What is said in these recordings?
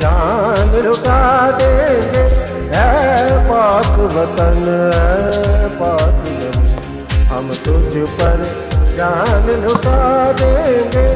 चाँद रुका देंगे। है पाक वतन है पाक हम तुझ पर जान रुका देंगे।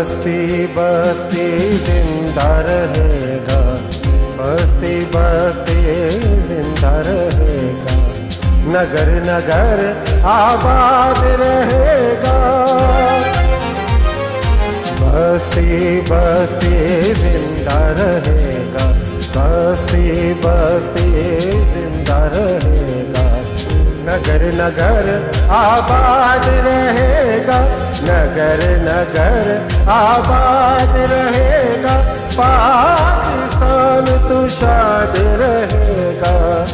बस्ती बस्ती, ज़िंदा रहेगा। बस्ती बस्ती, ज़िंदा रहेगा। नगर नगर, आबाद रहेगा। बस्ती बस्ती, ज़िंदा रहेगा। बस्ती बस्ती, ज़िंदा रहेगा। नगर नगर आबाद रहेगा। नगर नगर आबाद रहेगा। पाकिस्तान तुषाद रहेगा।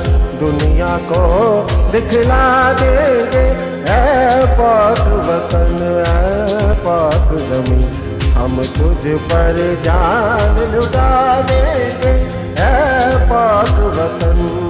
दुनिया को दिखला देंगे। है पाक वतन है पाक ज़मीन। हम तुझ पर जान लुटा देंगे। है पाक वतन।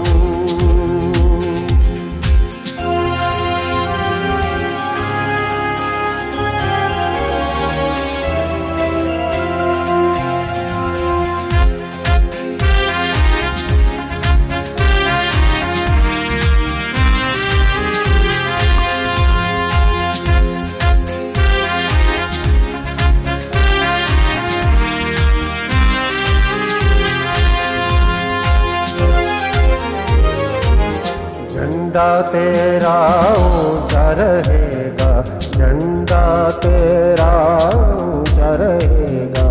झंडा तेरा ऊँचा रहेगा, झंडा तेरा ऊँचा रहेगा।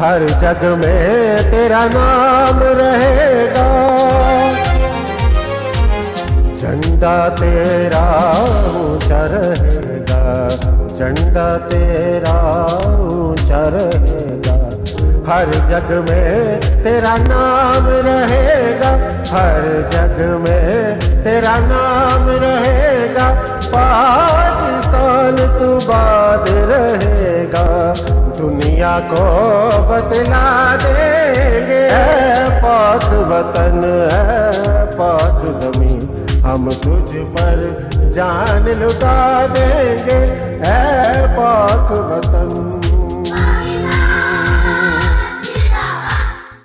हर जग में तेरा नाम रहेगा। झंडा तेरा ऊँचा रहेगा, झंडा तेरा ऊँचा रहेगा। हर जग में तेरा नाम रहेगा, हर जग में को बतला देंगे। पाक वतन है पाक ज़मीन, हम तुझ पर जान लुटा देंगे। है पाक वतन।